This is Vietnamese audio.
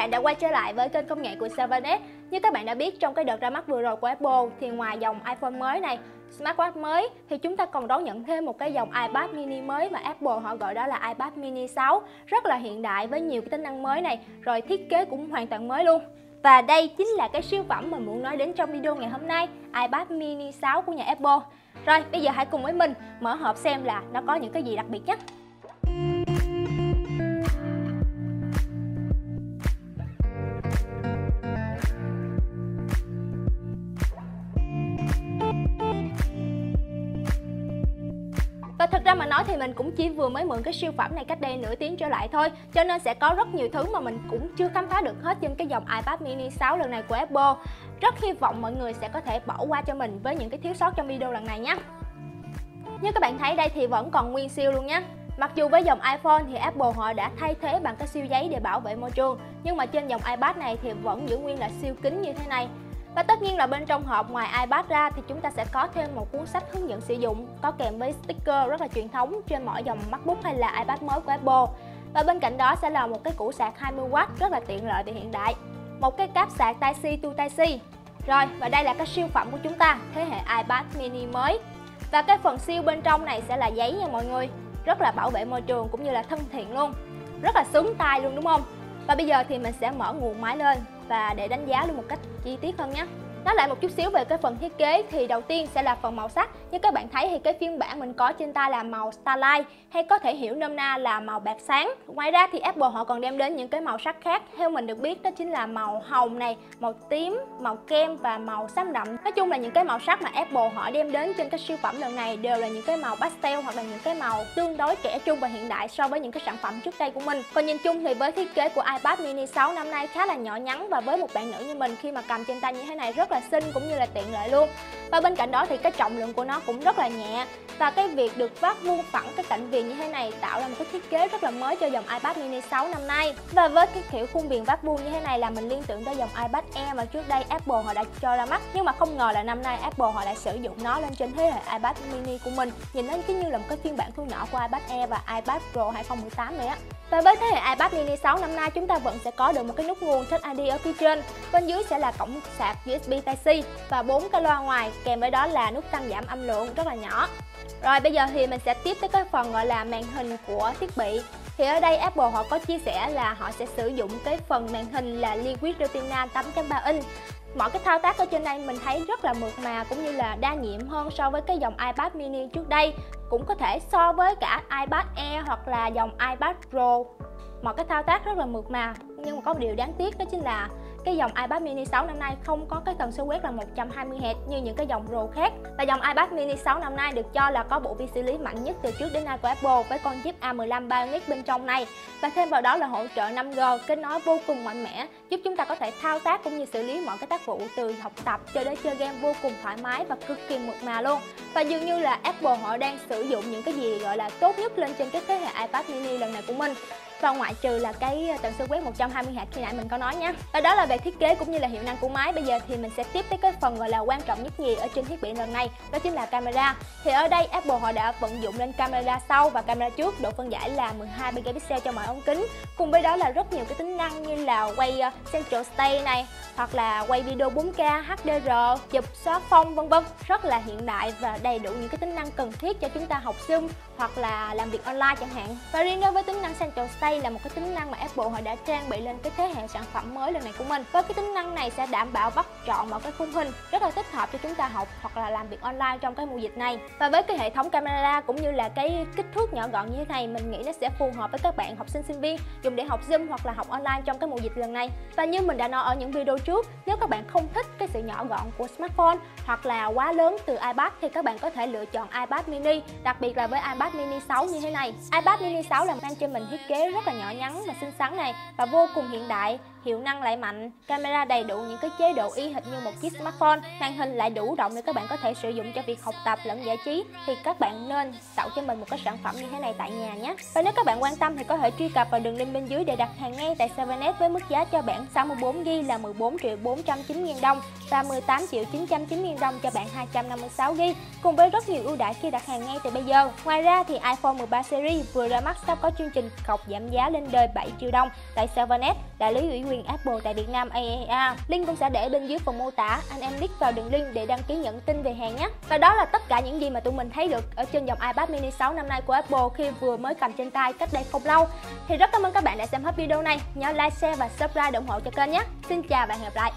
bạn đã quay trở lại với kênh công nghệ của Savannah. Như các bạn đã biết trong cái đợt ra mắt vừa rồi của Apple thì ngoài dòng iPhone mới này, smartwatch mới thì chúng ta còn đón nhận thêm một cái dòng iPad mini mới mà Apple họ gọi đó là iPad mini 6 rất là hiện đại với nhiều cái tính năng mới này, rồi thiết kế cũng hoàn toàn mới luôn. Và đây chính là cái siêu phẩm mà muốn nói đến trong video ngày hôm nay, iPad mini 6 của nhà Apple. Rồi, bây giờ hãy cùng với mình mở hộp xem là nó có những cái gì đặc biệt nhé. Thật thực ra mà nói thì mình cũng chỉ vừa mới mượn cái siêu phẩm này cách đây nửa tiếng trở lại thôi, Cho nên sẽ có rất nhiều thứ mà mình cũng chưa khám phá được hết trên cái dòng iPad mini 6 lần này của Apple. Rất hy vọng mọi người sẽ có thể bỏ qua cho mình với những cái thiếu sót trong video lần này nhé. Như các bạn thấy đây thì vẫn còn nguyên siêu luôn nhé. Mặc dù với dòng iPhone thì Apple họ đã thay thế bằng cái siêu giấy để bảo vệ môi trường, Nhưng mà trên dòng iPad này thì vẫn giữ nguyên là siêu kính như thế này và tất nhiên là bên trong hộp ngoài iPad ra thì chúng ta sẽ có thêm một cuốn sách hướng dẫn sử dụng có kèm với sticker rất là truyền thống trên mỗi dòng MacBook hay là iPad mới của Apple. Và bên cạnh đó sẽ là một cái củ sạc 20W rất là tiện lợi và hiện đại. Một cái cáp sạc Type-C to Type-C. Rồi, và đây là cái siêu phẩm của chúng ta, thế hệ iPad mini mới. Và cái phần siêu bên trong này sẽ là giấy nha mọi người. Rất là bảo vệ môi trường cũng như là thân thiện luôn. Rất là sướng tay luôn đúng không? Và bây giờ thì mình sẽ mở nguồn máy lên và để đánh giá luôn một cách chi tiết hơn nhé. Nói lại một chút xíu về cái phần thiết kế thì đầu tiên sẽ là phần màu sắc. Như các bạn thấy thì cái phiên bản mình có trên tay là màu Starlight hay có thể hiểu nôm na là màu bạc sáng. Ngoài ra thì Apple họ còn đem đến những cái màu sắc khác. Theo mình được biết đó chính là màu hồng này, màu tím, màu kem và màu xám đậm. Nói chung là những cái màu sắc mà Apple họ đem đến trên cái siêu phẩm lần này đều là những cái màu pastel hoặc là những cái màu tương đối trẻ trung và hiện đại so với những cái sản phẩm trước đây của mình. Còn nhìn chung thì với thiết kế của iPad mini 6 năm nay khá là nhỏ nhắn và với một bạn nữ như mình khi mà cầm trên tay như thế này rất là xinh cũng như là tiện lợi luôn và bên cạnh đó thì cái trọng lượng của nó cũng rất là nhẹ. Và cái việc được vác vuông phẳng cái cạnh viền như thế này tạo ra một cái thiết kế rất là mới cho dòng iPad mini 6 năm nay. Và với cái kiểu khung viền vác vuông như thế này là mình liên tưởng tới dòng iPad Air mà trước đây Apple họ đã cho ra mắt. Nhưng mà không ngờ là năm nay Apple họ lại sử dụng nó lên trên thế hệ iPad mini của mình. Nhìn nó cứ như là một cái phiên bản thu nhỏ của iPad Air và iPad Pro 2018 này á. Và với thế hệ iPad mini 6 năm nay, chúng ta vẫn sẽ có được một cái nút nguồn Touch ID ở phía trên. Bên dưới sẽ là cổng sạc USB Type-C và bốn cái loa ngoài kèm với đó là nút tăng giảm âm lượng rất là nhỏ. Rồi, bây giờ thì mình sẽ tiếp tới cái phần gọi là màn hình của thiết bị. Thì ở đây Apple họ có chia sẻ là họ sẽ sử dụng cái phần màn hình là Liquid Retina 8.3 inch. Mọi cái thao tác ở trên đây mình thấy rất là mượt mà, cũng như là đa nhiệm hơn so với cái dòng iPad mini trước đây. Cũng có thể so với cả iPad Air hoặc là dòng iPad Pro. Mọi cái thao tác rất là mượt mà. Nhưng mà có một điều đáng tiếc đó chính là cái dòng iPad mini 6 năm nay không có cái tần số quét là 120Hz như những cái dòng Pro khác. Và dòng iPad mini 6 năm nay được cho là có bộ vi xử lý mạnh nhất từ trước đến nay của Apple với con chip A15 Bionic bên trong này. Và thêm vào đó là hỗ trợ 5G kết nối vô cùng mạnh mẽ, giúp chúng ta có thể thao tác cũng như xử lý mọi cái tác vụ từ học tập cho đến chơi game vô cùng thoải mái và cực kỳ mượt mà luôn. Và dường như là Apple họ đang sử dụng những cái gì gọi là tốt nhất lên trên cái thế hệ iPad mini lần này của mình. Và ngoại trừ là cái tần số quét 120Hz khi nãy mình có nói nha. Và đó là về thiết kế cũng như là hiệu năng của máy. Bây giờ thì mình sẽ tiếp tới cái phần gọi là quan trọng nhất nhì ở trên thiết bị lần này đó chính là camera. Thì ở đây Apple họ đã vận dụng lên camera sau và camera trước độ phân giải là 12 megapixel cho mọi ống kính. Cùng với đó là rất nhiều cái tính năng như là quay ờ, central Stay này hoặc là quay video 4K, HDR, chụp xóa phông vân vân rất là hiện đại và đầy đủ những cái tính năng cần thiết cho chúng ta học sinh hoặc là làm việc online chẳng hạn. Và riêng đối với tính năng central Stay là một cái tính năng mà Apple họ đã trang bị lên cái thế hệ sản phẩm mới lần này của mình. Với cái tính năng này sẽ đảm bảo bắt trọn mọi cái khung hình rất là thích hợp cho chúng ta học hoặc là làm việc online trong cái mùa dịch này. Và với cái hệ thống camera cũng như là cái kích thước nhỏ gọn như thế này, mình nghĩ nó sẽ phù hợp với các bạn học sinh sinh viên dùng để học Zoom hoặc là học online trong cái mùa dịch lần này. Và như mình đã nói ở những video trước, nếu các bạn không thích cái sự nhỏ gọn của smartphone hoặc là quá lớn từ iPad thì các bạn có thể lựa chọn iPad mini, đặc biệt là với iPad mini 6 như thế này. iPad mini 6 là mang trên mình thiết kế rất là nhỏ nhắn và xinh xắn này và vô cùng hiện đại hiệu năng lại mạnh, camera đầy đủ những cái chế độ y hệt như một chiếc smartphone, màn hình lại đủ rộng để các bạn có thể sử dụng cho việc học tập lẫn giải trí thì các bạn nên tạo cho mình một cái sản phẩm như thế này tại nhà nhé. Và nếu các bạn quan tâm thì có thể truy cập vào đường link bên dưới để đặt hàng ngay tại 7 với mức giá cho bản 64GB là 14 triệu 490 000 đồng và 18 triệu 990 000 đồng cho bạn 256GB cùng với rất nhiều ưu đãi khi đặt hàng ngay từ bây giờ. Ngoài ra thì iPhone 13 series vừa ra mắt sắp có chương trình cọc giảm giá lên đời 7 triệu đồng tại 7 đại lý ủy quyền Apple tại Việt Nam AEA. Link cũng sẽ để bên dưới phần mô tả, anh em click vào đường link để đăng ký nhận tin về hàng nhé. Và đó là tất cả những gì mà tụi mình thấy được ở trên dòng iPad mini 6 năm nay của Apple khi vừa mới cầm trên tay cách đây không lâu. Thì rất cảm ơn các bạn đã xem hết video này. Nhớ like, share và subscribe để ủng hộ cho kênh nhé. Xin chào và hẹn gặp lại.